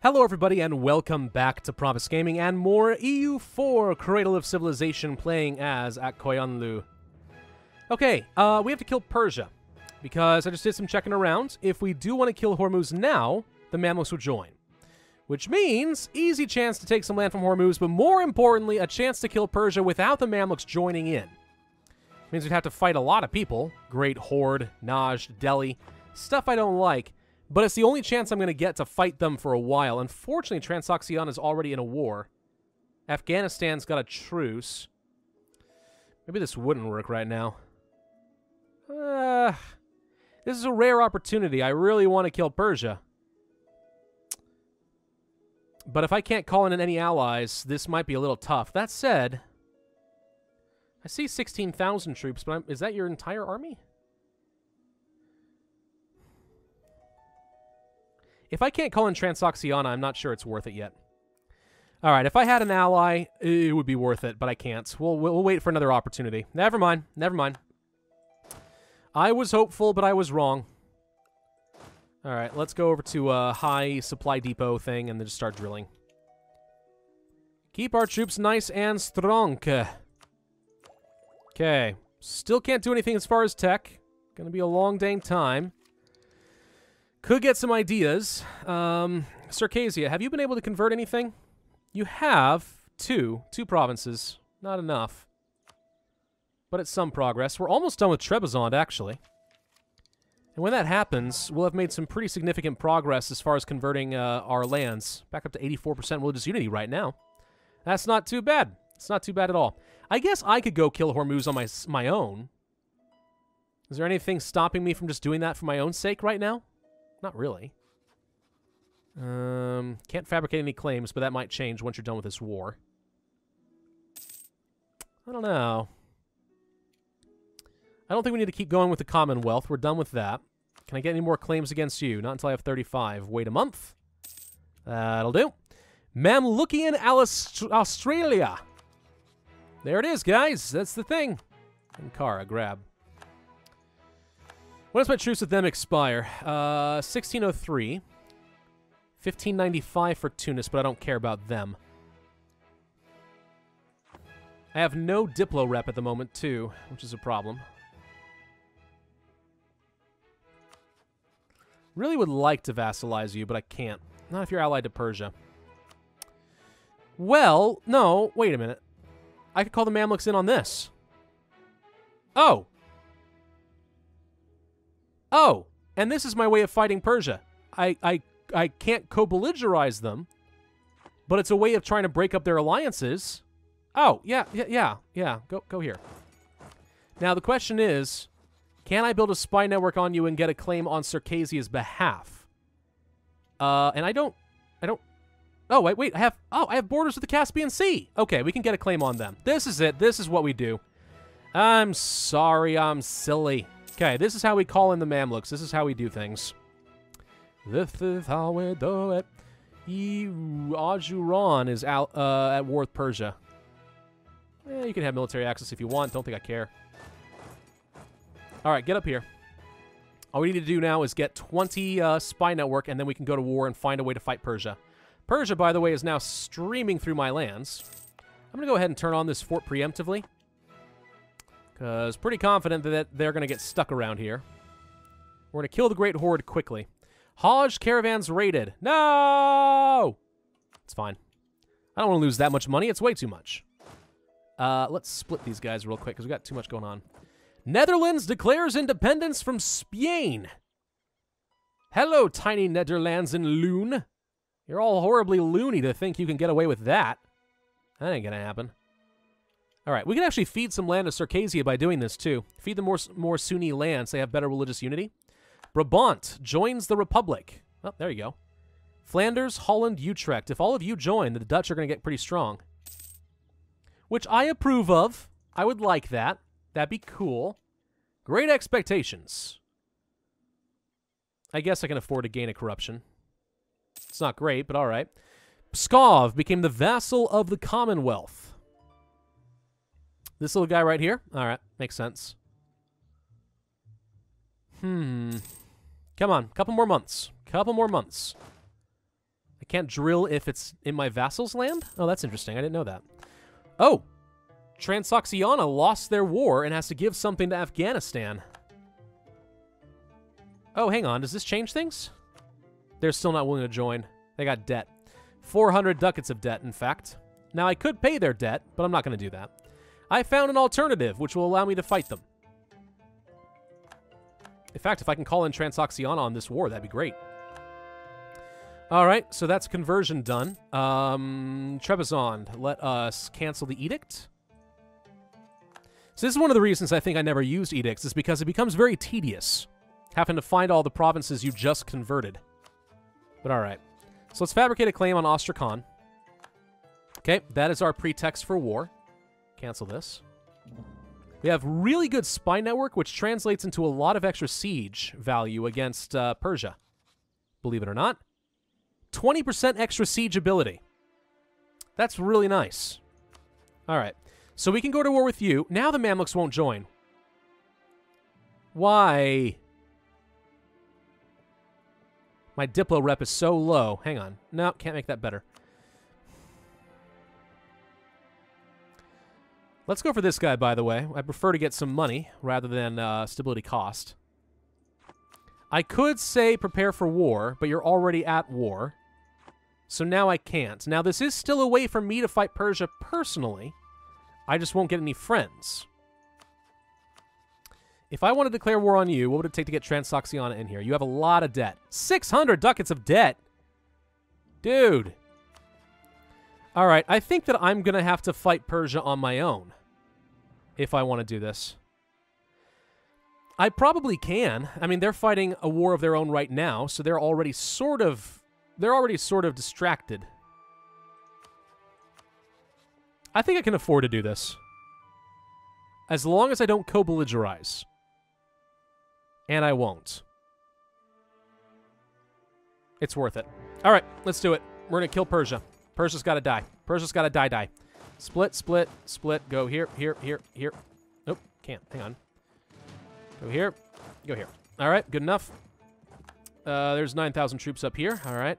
Hello, everybody, and welcome back to Pravus Gaming and more EU4 Cradle of Civilization playing as Aq Qoyunlu. Okay, uh, we have to kill Persia because I just did some checking around. If we do want to kill Hormuz now, the Mamluks will join, which means easy chance to take some land from Hormuz, but more importantly, a chance to kill Persia without the Mamluks joining in. Means we'd have to fight a lot of people Great Horde, Najd, Delhi, stuff I don't like. But it's the only chance I'm going to get to fight them for a while. Unfortunately, Transoxiana is already in a war. Afghanistan's got a truce. Maybe this wouldn't work right now. Uh, this is a rare opportunity. I really want to kill Persia. But if I can't call in any allies, this might be a little tough. That said, I see 16,000 troops, but I'm, is that your entire army? If I can't call in Transoxiana, I'm not sure it's worth it yet. All right, if I had an ally, it would be worth it, but I can't. We'll, we'll wait for another opportunity. Never mind. Never mind. I was hopeful, but I was wrong. All right, let's go over to a high supply depot thing and then just start drilling. Keep our troops nice and strong. Okay. Still can't do anything as far as tech. Gonna be a long dang time. Could get some ideas. Um, Circassia, have you been able to convert anything? You have two. Two provinces. Not enough. But it's some progress. We're almost done with Trebizond, actually. And when that happens, we'll have made some pretty significant progress as far as converting uh, our lands. Back up to 84% religious unity right now. That's not too bad. It's not too bad at all. I guess I could go kill Hormuz on my, my own. Is there anything stopping me from just doing that for my own sake right now? Not really. Um, can't fabricate any claims, but that might change once you're done with this war. I don't know. I don't think we need to keep going with the Commonwealth. We're done with that. Can I get any more claims against you? Not until I have 35. Wait a month. That'll do. Mamlukian Alist Australia. There it is, guys. That's the thing. And Ankara, grab. When does my truce with them expire? Uh, 1603. 1595 for Tunis, but I don't care about them. I have no Diplo rep at the moment, too, which is a problem. Really would like to vassalize you, but I can't. Not if you're allied to Persia. Well, no, wait a minute. I could call the Mamluks in on this. Oh, Oh, and this is my way of fighting Persia. I I I can't co-belligerize them, but it's a way of trying to break up their alliances. Oh, yeah, yeah, yeah, yeah. Go go here. Now the question is, can I build a spy network on you and get a claim on Circassia's behalf? Uh, and I don't, I don't. Oh wait, wait. I have. Oh, I have borders with the Caspian Sea. Okay, we can get a claim on them. This is it. This is what we do. I'm sorry. I'm silly. Okay, this is how we call in the Mamluks. This is how we do things. This is how we do it. Ajuran is out uh, at war with Persia. Eh, you can have military access if you want. Don't think I care. All right, get up here. All we need to do now is get 20 uh, spy network, and then we can go to war and find a way to fight Persia. Persia, by the way, is now streaming through my lands. I'm going to go ahead and turn on this fort preemptively. Because pretty confident that they're going to get stuck around here. We're going to kill the Great Horde quickly. Hajj caravans raided. No! It's fine. I don't want to lose that much money. It's way too much. Uh, let's split these guys real quick because we got too much going on. Netherlands declares independence from Spain. Hello, tiny Netherlands and loon. You're all horribly loony to think you can get away with that. That ain't gonna happen. All right, we can actually feed some land to Circassia by doing this, too. Feed them more, more Sunni lands. They have better religious unity. Brabant joins the Republic. Oh, there you go. Flanders, Holland, Utrecht. If all of you join, the Dutch are going to get pretty strong. Which I approve of. I would like that. That'd be cool. Great expectations. I guess I can afford to gain a corruption. It's not great, but all right. Pskov became the vassal of the Commonwealth. This little guy right here? All right, makes sense. Hmm. Come on, couple more months. Couple more months. I can't drill if it's in my vassal's land? Oh, that's interesting. I didn't know that. Oh! Transoxiana lost their war and has to give something to Afghanistan. Oh, hang on. Does this change things? They're still not willing to join. They got debt. 400 ducats of debt, in fact. Now, I could pay their debt, but I'm not going to do that. I found an alternative, which will allow me to fight them. In fact, if I can call in Transoxiana on this war, that'd be great. All right, so that's conversion done. Um, Trebizond, let us cancel the edict. So this is one of the reasons I think I never used edicts, is because it becomes very tedious, having to find all the provinces you just converted. But all right. So let's fabricate a claim on Astrakhan. Okay, that is our pretext for war. Cancel this. We have really good spy network, which translates into a lot of extra siege value against uh, Persia. Believe it or not. 20% extra siege ability. That's really nice. All right. So we can go to war with you. Now the Mamluks won't join. Why? My Diplo rep is so low. Hang on. No, can't make that better. Let's go for this guy, by the way. I prefer to get some money rather than uh, stability cost. I could say prepare for war, but you're already at war. So now I can't. Now, this is still a way for me to fight Persia personally. I just won't get any friends. If I want to declare war on you, what would it take to get Transoxiana in here? You have a lot of debt. 600 ducats of debt? Dude. All right, I think that I'm going to have to fight Persia on my own if I want to do this. I probably can. I mean, they're fighting a war of their own right now, so they're already sort of they're already sort of distracted. I think I can afford to do this. As long as I don't co-belligerize. And I won't. It's worth it. All right, let's do it. We're going to kill Persia. Persia's got to die. Persia's got to die, die. Split, split, split. Go here, here, here, here. Nope, can't. Hang on. Go here. Go here. All right, good enough. Uh, there's 9,000 troops up here. All right.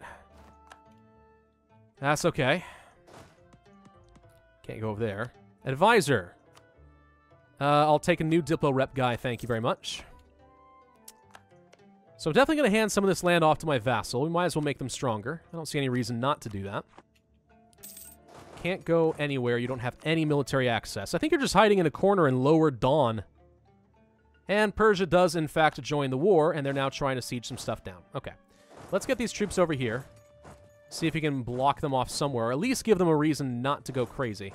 That's okay. Can't go over there. Advisor. Uh, I'll take a new Diplo rep guy, thank you very much. So I'm definitely going to hand some of this land off to my vassal. We might as well make them stronger. I don't see any reason not to do that. Can't go anywhere. You don't have any military access. I think you're just hiding in a corner in Lower Don. And Persia does, in fact, join the war, and they're now trying to siege some stuff down. Okay. Let's get these troops over here. See if we can block them off somewhere, or at least give them a reason not to go crazy.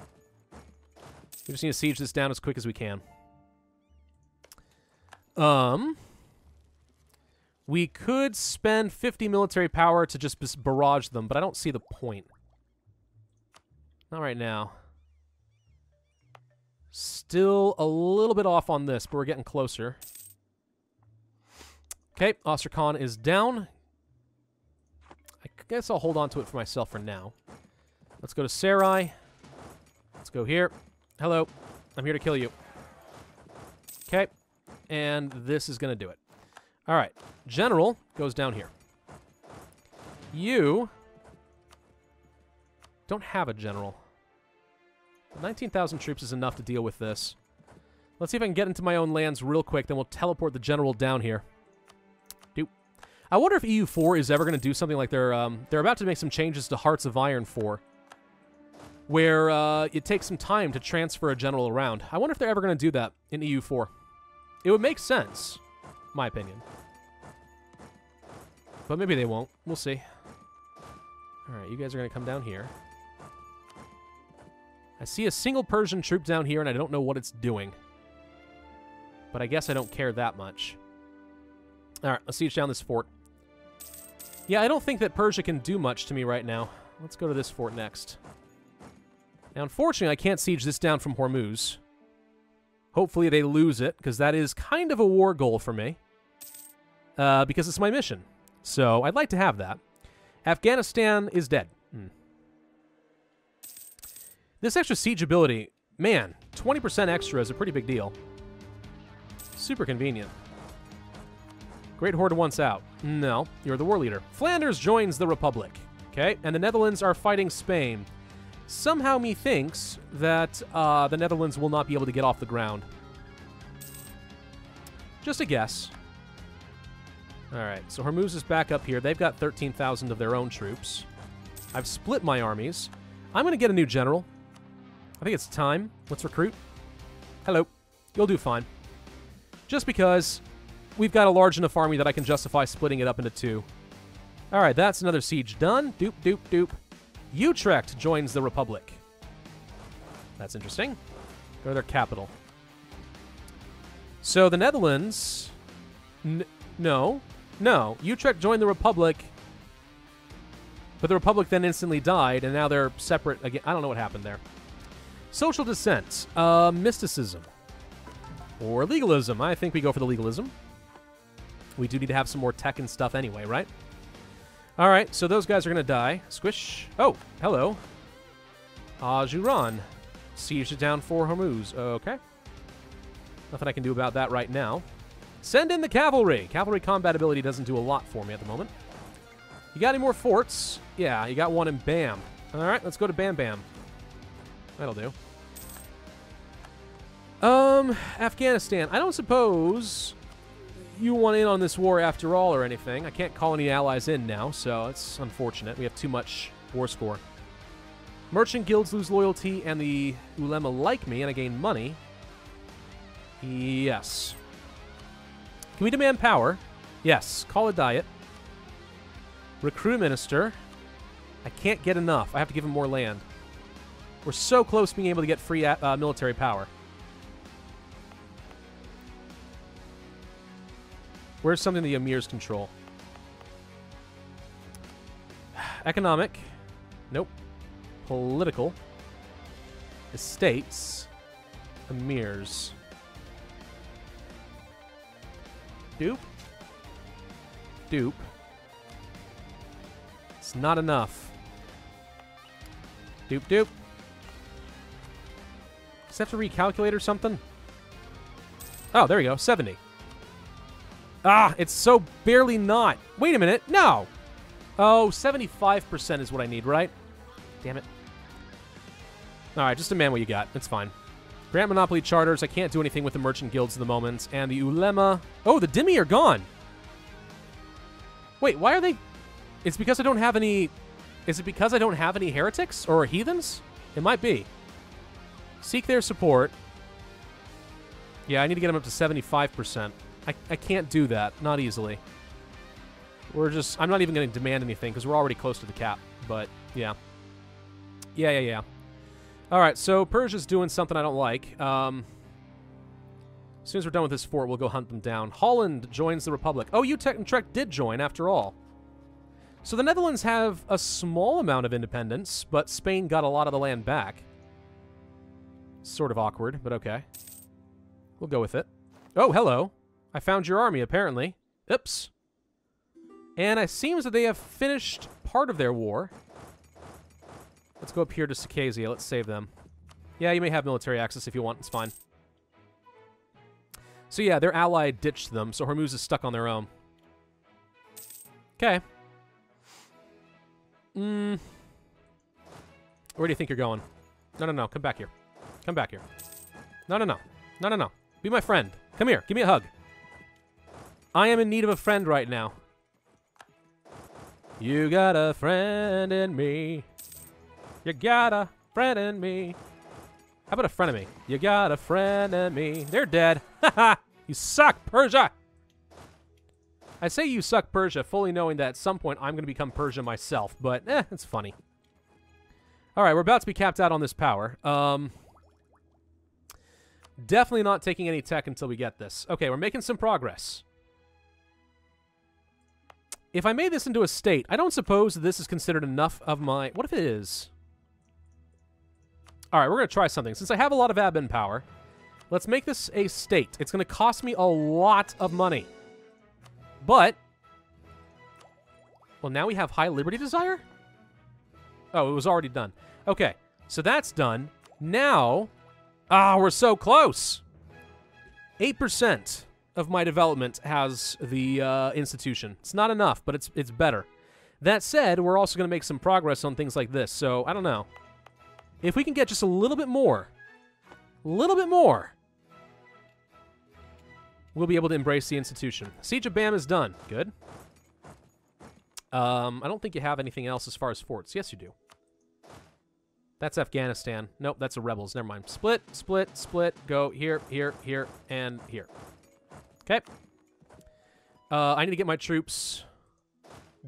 We just need to siege this down as quick as we can. Um... We could spend 50 military power to just barrage them, but I don't see the point. Not right now. Still a little bit off on this, but we're getting closer. Okay, Astrakhan is down. I guess I'll hold on to it for myself for now. Let's go to Sarai. Let's go here. Hello. I'm here to kill you. Okay. And this is going to do it. All right. General goes down here. You don't have a general. 19,000 troops is enough to deal with this. Let's see if I can get into my own lands real quick, then we'll teleport the general down here. Do. I wonder if EU4 is ever going to do something like they're, um, they're about to make some changes to Hearts of Iron 4, where uh, it takes some time to transfer a general around. I wonder if they're ever going to do that in EU4. It would make sense, my opinion. But maybe they won't. We'll see. Alright, you guys are going to come down here. I see a single Persian troop down here, and I don't know what it's doing. But I guess I don't care that much. Alright, let's siege down this fort. Yeah, I don't think that Persia can do much to me right now. Let's go to this fort next. Now, unfortunately, I can't siege this down from Hormuz. Hopefully they lose it, because that is kind of a war goal for me. Uh, because it's my mission. So I'd like to have that. Afghanistan is dead. Hmm. This extra siege ability, man, 20% extra is a pretty big deal. Super convenient. Great Horde once out. No, you're the war leader. Flanders joins the Republic. Okay, and the Netherlands are fighting Spain. Somehow methinks that uh, the Netherlands will not be able to get off the ground. Just a guess. All right, so Hormuz is back up here. They've got 13,000 of their own troops. I've split my armies. I'm going to get a new general. I think it's time. Let's recruit. Hello. You'll do fine. Just because we've got a large enough army that I can justify splitting it up into two. All right, that's another siege done. Doop, doop, doop. Utrecht joins the Republic. That's interesting. Go to their capital. So the Netherlands... no. No. Utrecht joined the Republic, but the Republic then instantly died, and now they're separate again. I don't know what happened there. Social dissent. Uh, mysticism. Or legalism. I think we go for the legalism. We do need to have some more tech and stuff anyway, right? All right, so those guys are going to die. Squish. Oh, hello. Ajuran. Siege down for Hormuz. Okay. Nothing I can do about that right now. Send in the cavalry. Cavalry combat ability doesn't do a lot for me at the moment. You got any more forts? Yeah, you got one in Bam. All right, let's go to Bam Bam. That'll do. Um, Afghanistan. I don't suppose you want in on this war after all or anything. I can't call any allies in now, so it's unfortunate. We have too much war score. Merchant guilds lose loyalty, and the ulema like me, and I gain money. Yes. Can we demand power? Yes. Call a diet. Recruit minister. I can't get enough. I have to give him more land. We're so close to being able to get free uh, military power. Where's something the emirs control? Economic. Nope. Political. Estates. Emirs. Dupe. Dupe. It's not enough. Dupe dupe. Does have to recalculate or something? Oh, there we go. 70. Ah, it's so barely not. Wait a minute. No. Oh, 75% is what I need, right? Damn it. All right, just demand what you got. It's fine. Grant Monopoly charters. I can't do anything with the merchant guilds at the moment. And the Ulema. Oh, the Dhimmi are gone. Wait, why are they... It's because I don't have any... Is it because I don't have any heretics or heathens? It might be. Seek their support. Yeah, I need to get them up to 75%. I, I can't do that. Not easily. We're just... I'm not even going to demand anything because we're already close to the cap. But, yeah. Yeah, yeah, yeah. All right, so Persia's doing something I don't like. Um, as soon as we're done with this fort, we'll go hunt them down. Holland joins the Republic. Oh, Utrecht Trek did join, after all. So the Netherlands have a small amount of independence, but Spain got a lot of the land back. Sort of awkward, but okay. We'll go with it. Oh, hello. I found your army, apparently. Oops. And it seems that they have finished part of their war. Let's go up here to Circassia. Let's save them. Yeah, you may have military access if you want. It's fine. So yeah, their ally ditched them, so Hormuz is stuck on their own. Okay. Mm. Where do you think you're going? No, no, no. Come back here. Come back here. No, no, no. No, no, no. Be my friend. Come here. Give me a hug. I am in need of a friend right now. You got a friend in me. You got a friend in me. How about a friend of me? You got a friend in me. They're dead. Haha. you suck, Persia. I say you suck, Persia, fully knowing that at some point I'm going to become Persia myself, but eh, it's funny. All right, we're about to be capped out on this power. Um, definitely not taking any tech until we get this. Okay, we're making some progress. If I made this into a state, I don't suppose this is considered enough of my... What if it is? All right, we're going to try something. Since I have a lot of admin power, let's make this a state. It's going to cost me a lot of money. But, well, now we have high liberty desire? Oh, it was already done. Okay, so that's done. Now, ah, we're so close. 8% of my development has the uh, institution. It's not enough, but it's it's better. That said, we're also going to make some progress on things like this, so I don't know. If we can get just a little bit more, a little bit more, we'll be able to embrace the institution. Siege of Bam is done. Good. Um, I don't think you have anything else as far as forts. Yes, you do. That's Afghanistan. Nope, that's the rebels. Never mind. Split, split, split. Go here, here, here, and here. Okay. Uh, I need to get my troops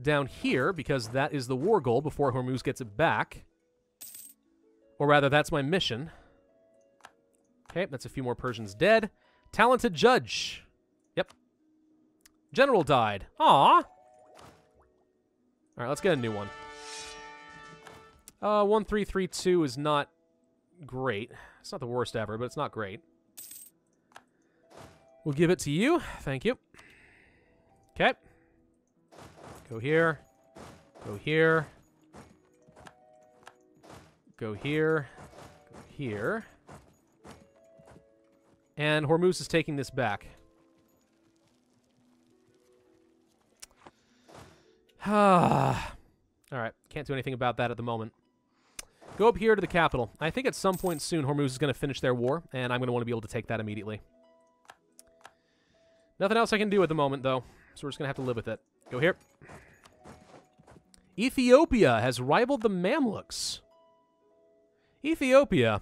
down here because that is the war goal before Hormuz gets it back. Or rather, that's my mission. Okay, that's a few more Persians dead. Talented judge. Yep. General died. Aw. All right, let's get a new one. Uh, 1332 is not great. It's not the worst ever, but it's not great. We'll give it to you. Thank you. Okay. Go here. Go here. Go here. Go here. And Hormuz is taking this back. Ah. All right. Can't do anything about that at the moment. Go up here to the capital. I think at some point soon Hormuz is going to finish their war, and I'm going to want to be able to take that immediately. Nothing else I can do at the moment, though, so we're just going to have to live with it. Go here. Ethiopia has rivaled the Mamluks. Ethiopia.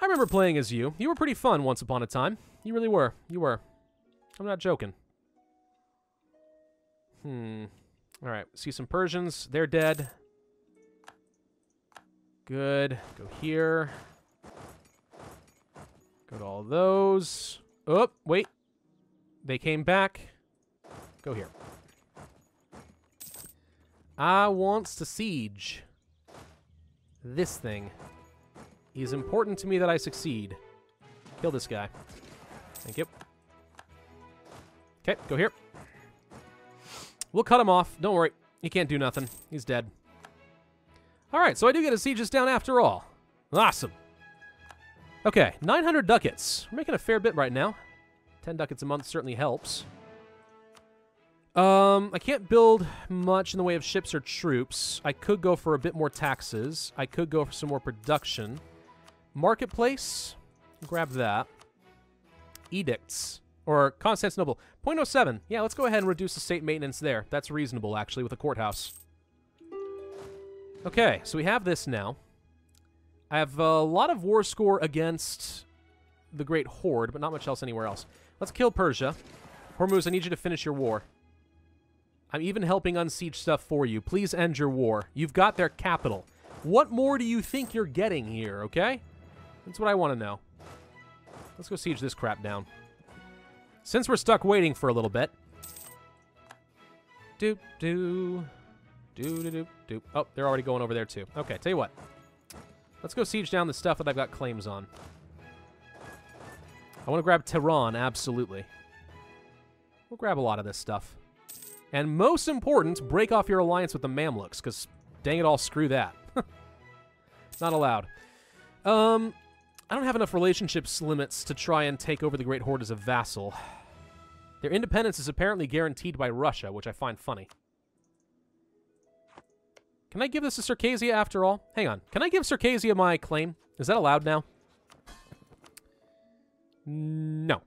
I remember playing as you. You were pretty fun once upon a time. You really were. You were. I'm not joking. Hmm. All right. See some Persians. They're dead. Good. Go here. Go to all those. Oh, wait. They came back. Go here. I wants to siege. This thing. It is important to me that I succeed. Kill this guy. Thank you. Okay, go here. We'll cut him off. Don't worry. He can't do nothing. He's dead. Alright, so I do get a sieges down after all. Awesome. Okay, 900 ducats. We're making a fair bit right now. 10 ducats a month certainly helps. Um, I can't build much in the way of ships or troops. I could go for a bit more taxes. I could go for some more production. Marketplace. Grab that. Edicts. Or Constantinople. 0.07. Yeah, let's go ahead and reduce the state maintenance there. That's reasonable, actually, with a courthouse. Okay, so we have this now. I have a lot of war score against the Great Horde, but not much else anywhere else. Let's kill Persia. Hormuz, I need you to finish your war. I'm even helping unsiege stuff for you. Please end your war. You've got their capital. What more do you think you're getting here, okay? That's what I want to know. Let's go siege this crap down. Since we're stuck waiting for a little bit. Doop, doo. Doo, doo, doo, doo. Oh, they're already going over there, too. Okay, tell you what. Let's go siege down the stuff that I've got claims on. I want to grab Tehran, absolutely. We'll grab a lot of this stuff. And most important, break off your alliance with the Mamluks, because dang it all, screw that. Not allowed. Um, I don't have enough relationships limits to try and take over the Great Horde as a vassal. Their independence is apparently guaranteed by Russia, which I find funny. Can I give this to Circassia after all? Hang on. Can I give Circassia my claim? Is that allowed now? No.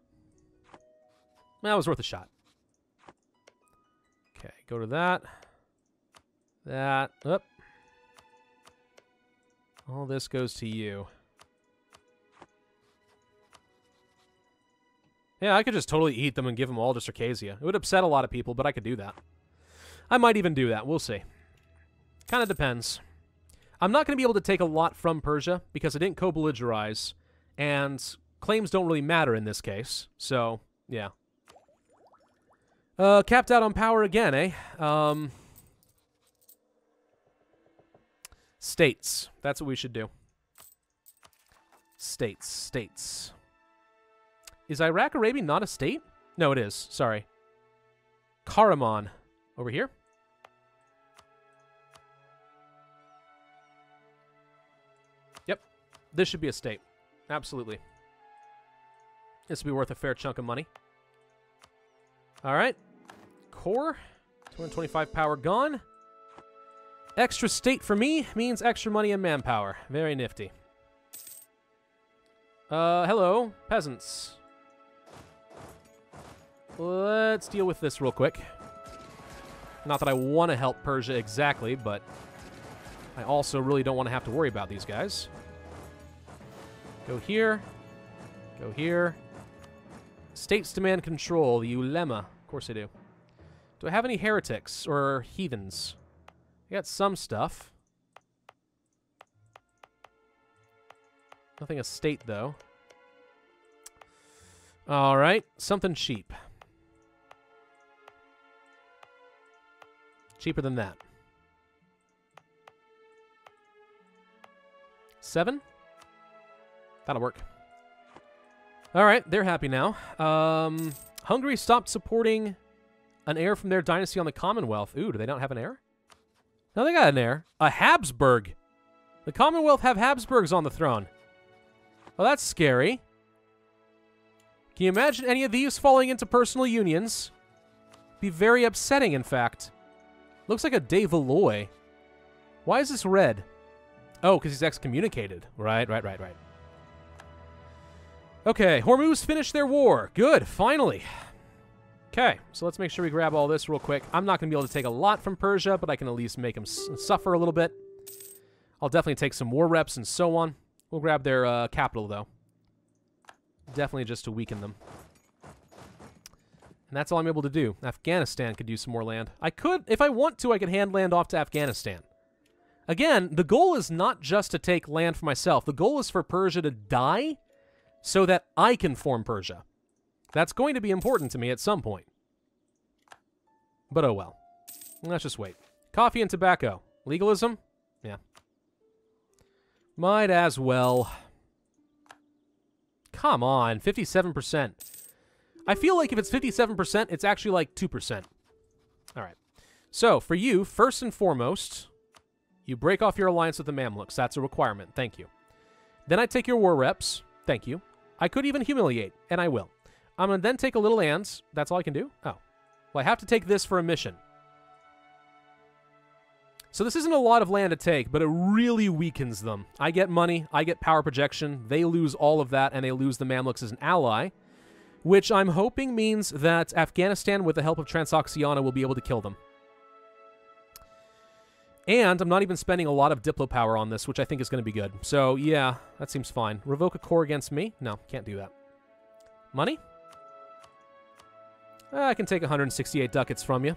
That was worth a shot. Okay, go to that. That. Up. All this goes to you. Yeah, I could just totally eat them and give them all to Circassia. It would upset a lot of people, but I could do that. I might even do that. We'll see. Kind of depends. I'm not going to be able to take a lot from Persia because I didn't co-belligerize, and claims don't really matter in this case. So, yeah. Uh, capped out on power again, eh? Um, states. That's what we should do. States. States. Is Iraq Arabia not a state? No, it is. Sorry. Karaman. Over here? Yep. This should be a state. Absolutely. This would be worth a fair chunk of money. All right core. 225 power gone. Extra state for me means extra money and manpower. Very nifty. Uh, hello, peasants. Let's deal with this real quick. Not that I want to help Persia exactly, but I also really don't want to have to worry about these guys. Go here. Go here. States demand control, the Ulema. Of course I do. Do I have any heretics or heathens? I got some stuff. Nothing estate, though. All right, something cheap. Cheaper than that. Seven? That'll work. All right, they're happy now. Um, Hungary stopped supporting an heir from their dynasty on the Commonwealth. Ooh, do they not have an heir? No, they got an heir. A Habsburg. The Commonwealth have Habsburgs on the throne. Well, that's scary. Can you imagine any of these falling into personal unions? Be very upsetting, in fact. Looks like a de Valois. Why is this red? Oh, because he's excommunicated. Right, right, right, right. Okay, Hormuz finished their war. Good, finally. Okay, so let's make sure we grab all this real quick. I'm not going to be able to take a lot from Persia, but I can at least make them suffer a little bit. I'll definitely take some war reps and so on. We'll grab their uh, capital, though. Definitely just to weaken them. And that's all I'm able to do. Afghanistan could use some more land. I could, if I want to, I could hand land off to Afghanistan. Again, the goal is not just to take land for myself. The goal is for Persia to die so that I can form Persia. That's going to be important to me at some point. But oh well. Let's just wait. Coffee and tobacco. Legalism? Yeah. Might as well. Come on, 57%. I feel like if it's 57%, it's actually like 2%. All right. So, for you, first and foremost, you break off your alliance with the Mamluks. That's a requirement. Thank you. Then I take your war reps. Thank you. I could even humiliate, and I will. I'm going to then take a little ands. That's all I can do? Oh. Well, I have to take this for a mission. So this isn't a lot of land to take, but it really weakens them. I get money, I get power projection, they lose all of that, and they lose the Mamluks as an ally, which I'm hoping means that Afghanistan, with the help of Transoxiana, will be able to kill them. And I'm not even spending a lot of Diplo power on this, which I think is going to be good. So, yeah, that seems fine. Revoke a core against me? No, can't do that. Money? I can take 168 ducats from you.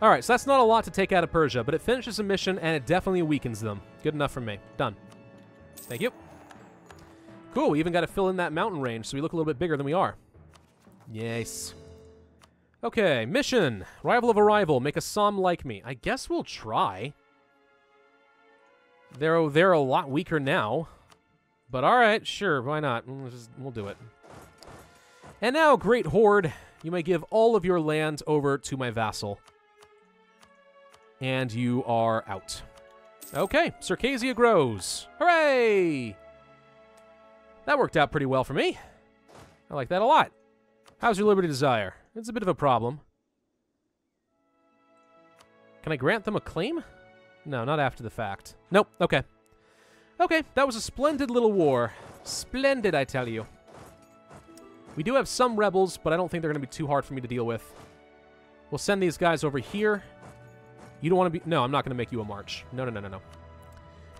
Alright, so that's not a lot to take out of Persia, but it finishes a mission and it definitely weakens them. Good enough for me. Done. Thank you. Cool, we even got to fill in that mountain range so we look a little bit bigger than we are. Yes. Okay, mission. Rival of a rival. Make a Somme like me. I guess we'll try. They're, they're a lot weaker now. But alright, sure, why not? We'll, just, we'll do it. And now, Great Horde, you may give all of your land over to my vassal and you are out. Okay, Circassia grows. Hooray! That worked out pretty well for me. I like that a lot. How's your Liberty Desire? It's a bit of a problem. Can I grant them a claim? No, not after the fact. Nope, okay. Okay, that was a splendid little war. Splendid, I tell you. We do have some rebels, but I don't think they're going to be too hard for me to deal with. We'll send these guys over here. You don't want to be... No, I'm not going to make you a march. No, no, no, no, no.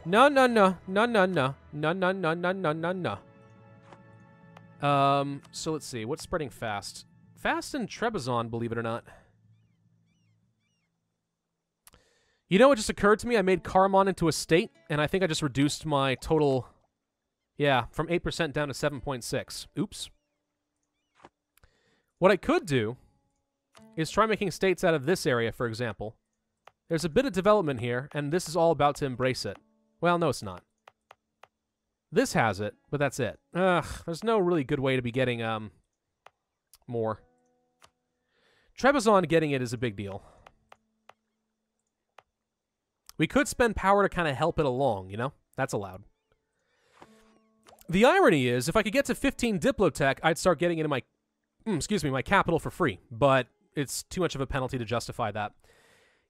No, no, no. No, no, no. No, no, no, no, no, no, no. Um, so let's see. What's spreading fast? Fast and Trebizond, believe it or not. You know what just occurred to me? I made Karaman into a state, and I think I just reduced my total... Yeah, from 8% down to 7.6. Oops. What I could do is try making states out of this area, for example. There's a bit of development here, and this is all about to embrace it. Well, no, it's not. This has it, but that's it. Ugh, there's no really good way to be getting, um, more. Trebizond getting it is a big deal. We could spend power to kind of help it along, you know? That's allowed. The irony is, if I could get to 15 Diplotech, I'd start getting into my, mm, excuse me, my capital for free. But it's too much of a penalty to justify that.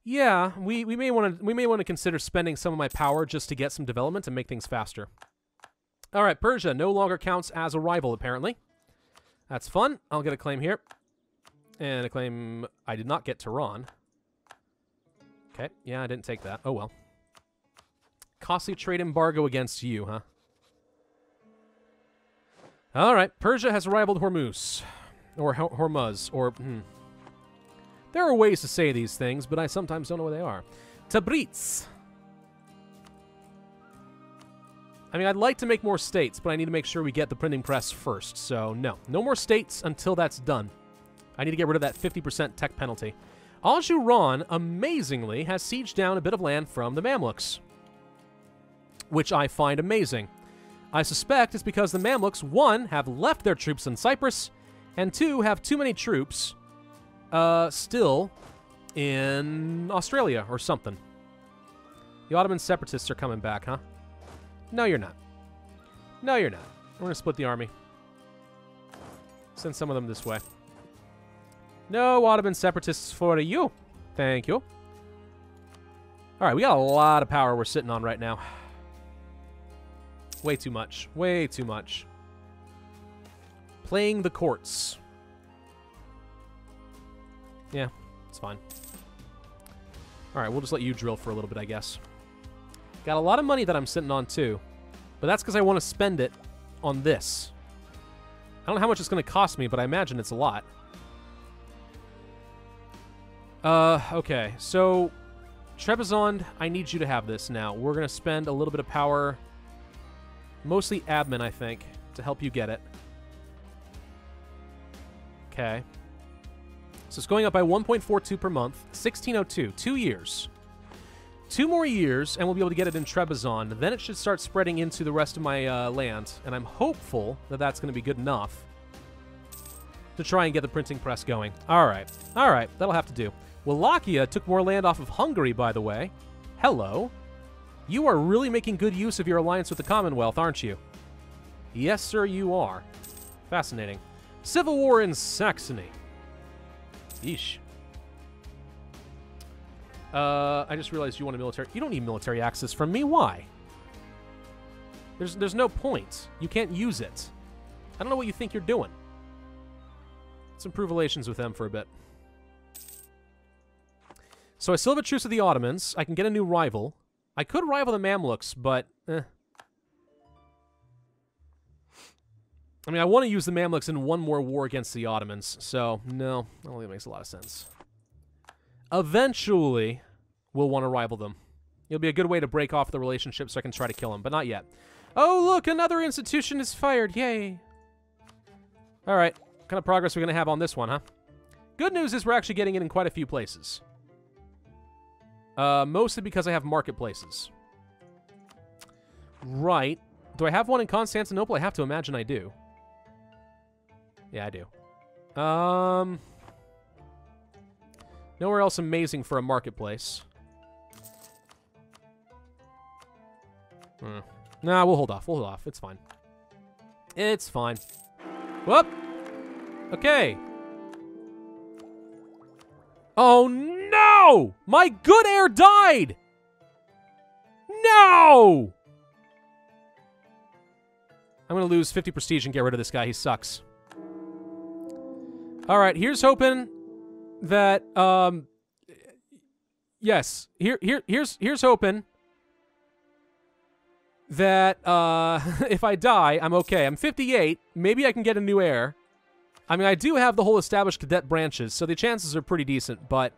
Yeah, we, we may want to we may want to consider spending some of my power just to get some development and make things faster. All right, Persia no longer counts as a rival apparently. That's fun. I'll get a claim here. And a claim I did not get Tehran. Okay, yeah, I didn't take that. Oh well. Costly trade embargo against you, huh? All right, Persia has rivaled Hormuz. Or H Hormuz, or... Hmm. There are ways to say these things, but I sometimes don't know what they are. Tabriz. I mean, I'd like to make more states, but I need to make sure we get the printing press first. So, no. No more states until that's done. I need to get rid of that 50% tech penalty. Ajuran, amazingly, has sieged down a bit of land from the Mamluks, which I find amazing. I suspect it's because the Mamluks, one, have left their troops in Cyprus, and two, have too many troops uh, still in Australia or something. The Ottoman separatists are coming back, huh? No, you're not. No, you're not. We're going to split the army. Send some of them this way. No Ottoman separatists for you. Thank you. All right, we got a lot of power we're sitting on right now. Way too much. Way too much. Playing the courts. Yeah, it's fine. All right, we'll just let you drill for a little bit, I guess. Got a lot of money that I'm sitting on, too. But that's because I want to spend it on this. I don't know how much it's going to cost me, but I imagine it's a lot. Uh, okay. So, Trebizond, I need you to have this now. We're going to spend a little bit of power Mostly admin, I think, to help you get it. Okay. So it's going up by 1.42 per month, 1602, two years. Two more years, and we'll be able to get it in Trebizond. Then it should start spreading into the rest of my uh, land, and I'm hopeful that that's going to be good enough to try and get the printing press going. All right. All right, that'll have to do. Wallachia took more land off of Hungary, by the way. Hello. You are really making good use of your alliance with the Commonwealth, aren't you? Yes, sir, you are. Fascinating. Civil War in Saxony. Yeesh. Uh, I just realized you want a military... You don't need military access from me. Why? There's, there's no point. You can't use it. I don't know what you think you're doing. Let's improve relations with them for a bit. So I still have a truce with the Ottomans. I can get a new rival. I could rival the Mamluks, but eh. I mean, I want to use the Mamluks in one more war against the Ottomans, so no, I don't think it makes a lot of sense. Eventually, we'll want to rival them. It'll be a good way to break off the relationship so I can try to kill them, but not yet. Oh, look, another institution is fired. Yay. All right, what kind of progress are we going to have on this one, huh? Good news is we're actually getting it in quite a few places. Uh, mostly because I have marketplaces. Right. Do I have one in Constantinople? I have to imagine I do. Yeah, I do. Um, nowhere else amazing for a marketplace. Hmm. Nah, we'll hold off. We'll hold off. It's fine. It's fine. Whoop! Okay. Oh, no! My good heir died! No! I'm going to lose 50 prestige and get rid of this guy. He sucks. All right, here's hoping that um yes, here here here's here's hoping that uh if I die, I'm okay. I'm 58. Maybe I can get a new heir. I mean, I do have the whole established cadet branches, so the chances are pretty decent, but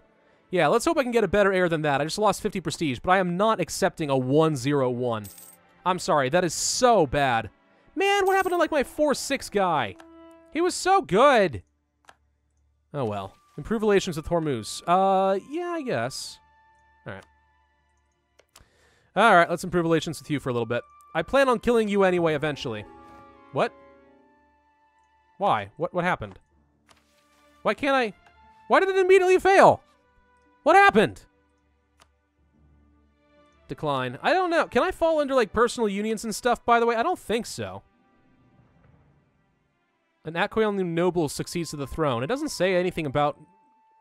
yeah, let's hope I can get a better heir than that. I just lost 50 prestige, but I am not accepting a 101. I'm sorry, that is so bad. Man, what happened to, like, my 4-6 guy? He was so good. Oh, well. Improve relations with Hormuz. Uh, yeah, I guess. All right. All right, let's improve relations with you for a little bit. I plan on killing you anyway eventually. What? Why? What what happened? Why can't I... Why did it immediately fail? What happened? Decline. I don't know. Can I fall under, like, personal unions and stuff, by the way? I don't think so. An Aq Qoyunlu noble succeeds to the throne. It doesn't say anything about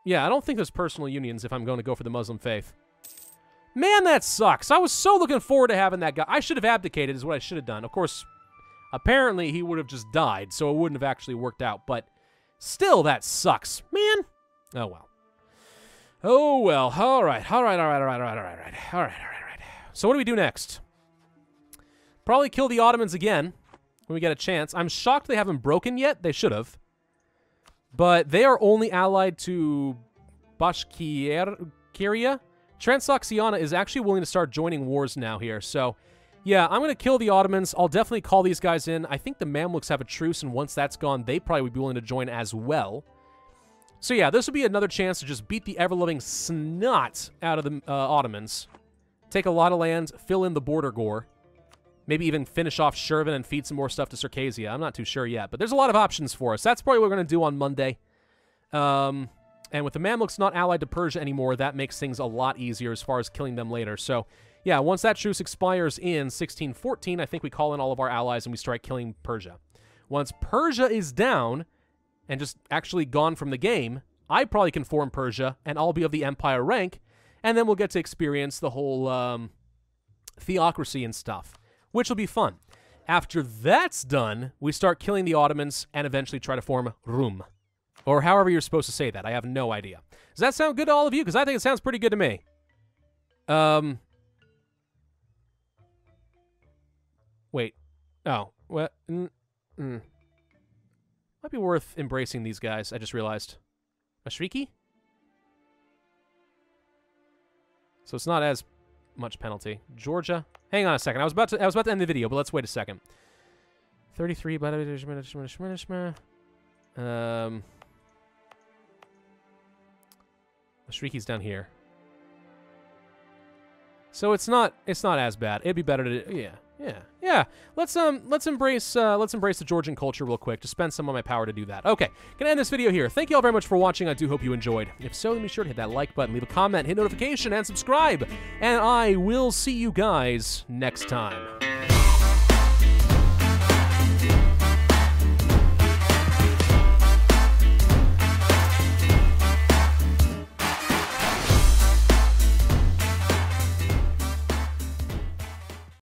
Yeah, I don't think there's personal unions if I'm going to go for the Muslim faith. Man, that sucks. I was so looking forward to having that guy. I should have abdicated is what I should have done. Of course, apparently he would have just died, so it wouldn't have actually worked out. But still, that sucks. Man. Oh, well. Oh, well. All right. All right. All right. All right. All right. All right. All right. All right. All right. So what do we do next? Probably kill the Ottomans again when we get a chance. I'm shocked they haven't broken yet. They should have. But they are only allied to Bashkiria. Transoxiana is actually willing to start joining wars now here. So, yeah, I'm going to kill the Ottomans. I'll definitely call these guys in. I think the Mamluks have a truce, and once that's gone, they probably would be willing to join as well. So, yeah, this would be another chance to just beat the ever-loving snot out of the uh, Ottomans. Take a lot of land, fill in the border gore. Maybe even finish off Shirvan and feed some more stuff to Circassia. I'm not too sure yet, but there's a lot of options for us. That's probably what we're going to do on Monday. Um, and with the Mamluks not allied to Persia anymore, that makes things a lot easier as far as killing them later. So, yeah, once that truce expires in 1614, I think we call in all of our allies and we start killing Persia. Once Persia is down and just actually gone from the game, I probably can form Persia and I'll be of the Empire rank, and then we'll get to experience the whole um, theocracy and stuff which will be fun. After that's done, we start killing the Ottomans and eventually try to form Rum. Or however you're supposed to say that. I have no idea. Does that sound good to all of you? Because I think it sounds pretty good to me. Um. Wait. Oh. What? Mm, mm. Might be worth embracing these guys, I just realized. Mashriqi? So it's not as much penalty. Georgia. Hang on a second. I was about to I was about to end the video, but let's wait a second. 33 um Shriki's down here. So it's not it's not as bad. It'd be better to yeah. Yeah, yeah. Let's um let's embrace uh, let's embrace the Georgian culture real quick. To spend some of my power to do that. Okay, gonna end this video here. Thank you all very much for watching. I do hope you enjoyed. If so, then be sure to hit that like button, leave a comment, hit notification, and subscribe. And I will see you guys next time.